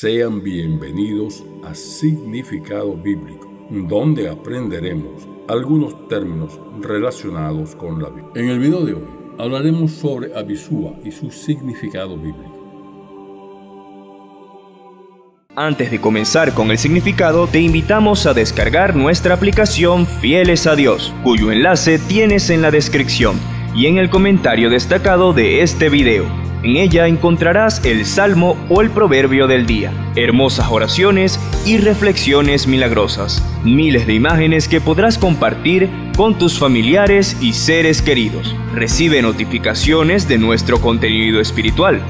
Sean bienvenidos a Significado Bíblico, donde aprenderemos algunos términos relacionados con la Biblia. En el video de hoy hablaremos sobre Abisúa y su significado bíblico. Antes de comenzar con el significado, te invitamos a descargar nuestra aplicación Fieles a Dios, cuyo enlace tienes en la descripción y en el comentario destacado de este video. En ella encontrarás el salmo o el proverbio del día, hermosas oraciones y reflexiones milagrosas, miles de imágenes que podrás compartir con tus familiares y seres queridos. Recibe notificaciones de nuestro contenido espiritual.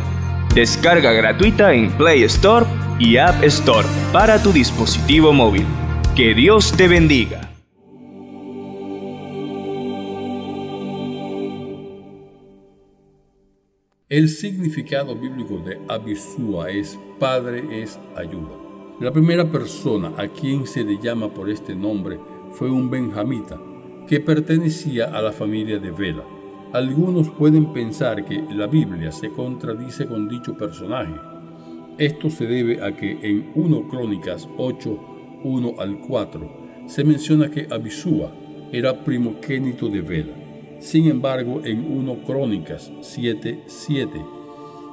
Descarga gratuita en Play Store y App Store para tu dispositivo móvil. Que Dios te bendiga. El significado bíblico de Abisúa es Padre es ayuda. La primera persona a quien se le llama por este nombre fue un benjamita que pertenecía a la familia de Vela. Algunos pueden pensar que la Biblia se contradice con dicho personaje. Esto se debe a que en 1 Crónicas 8, 1 al 4 se menciona que Abisúa era primogénito de Vela. Sin embargo, en 1 Crónicas 7:7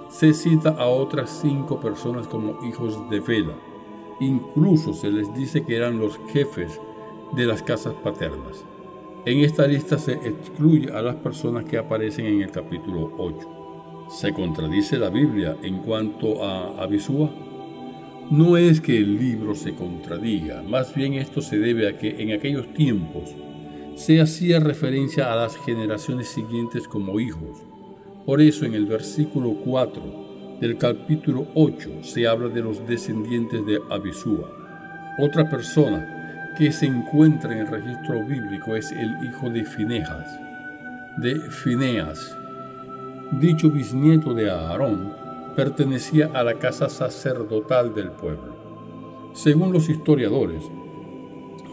se cita a otras cinco personas como hijos de Vela. Incluso se les dice que eran los jefes de las casas paternas. En esta lista se excluye a las personas que aparecen en el capítulo 8. ¿Se contradice la Biblia en cuanto a Abisúa? No es que el libro se contradiga, más bien esto se debe a que en aquellos tiempos se hacía referencia a las generaciones siguientes como hijos. Por eso en el versículo 4 del capítulo 8 se habla de los descendientes de Abisúa. Otra persona que se encuentra en el registro bíblico es el hijo de Finejas, de Fineas. Dicho bisnieto de Aarón pertenecía a la casa sacerdotal del pueblo. Según los historiadores,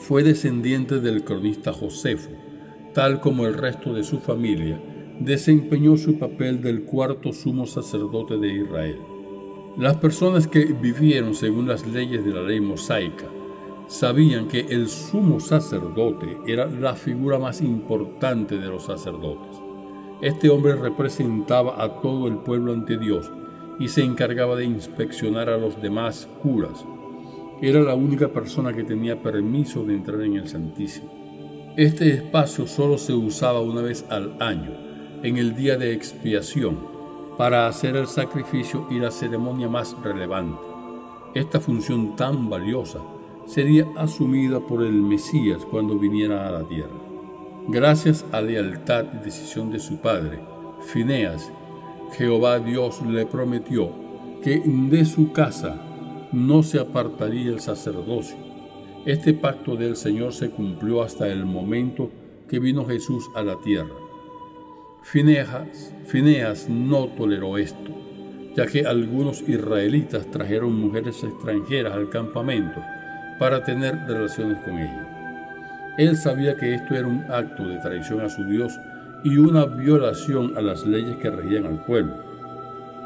fue descendiente del cronista Josefo, tal como el resto de su familia, desempeñó su papel del cuarto sumo sacerdote de Israel. Las personas que vivieron según las leyes de la ley mosaica sabían que el sumo sacerdote era la figura más importante de los sacerdotes. Este hombre representaba a todo el pueblo ante Dios y se encargaba de inspeccionar a los demás curas, era la única persona que tenía permiso de entrar en el Santísimo. Este espacio solo se usaba una vez al año, en el día de expiación, para hacer el sacrificio y la ceremonia más relevante. Esta función tan valiosa sería asumida por el Mesías cuando viniera a la tierra. Gracias a lealtad y decisión de su padre, Fineas, Jehová Dios le prometió que de su casa no se apartaría el sacerdocio. Este pacto del Señor se cumplió hasta el momento que vino Jesús a la tierra. Fineas, Fineas no toleró esto, ya que algunos israelitas trajeron mujeres extranjeras al campamento para tener relaciones con ellas. Él sabía que esto era un acto de traición a su Dios y una violación a las leyes que regían al pueblo.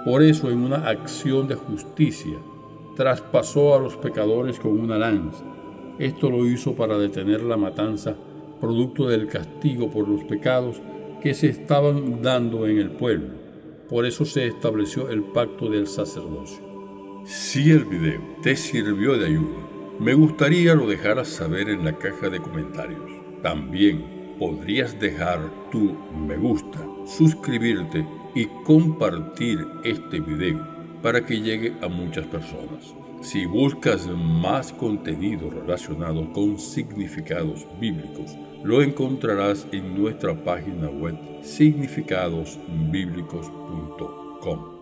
Por eso, en una acción de justicia, traspasó a los pecadores con una lanza. Esto lo hizo para detener la matanza, producto del castigo por los pecados que se estaban dando en el pueblo. Por eso se estableció el pacto del sacerdocio. Si el video te sirvió de ayuda, me gustaría lo dejaras saber en la caja de comentarios. También podrías dejar tu me gusta, suscribirte y compartir este video para que llegue a muchas personas. Si buscas más contenido relacionado con significados bíblicos, lo encontrarás en nuestra página web significadosbíblicos.com.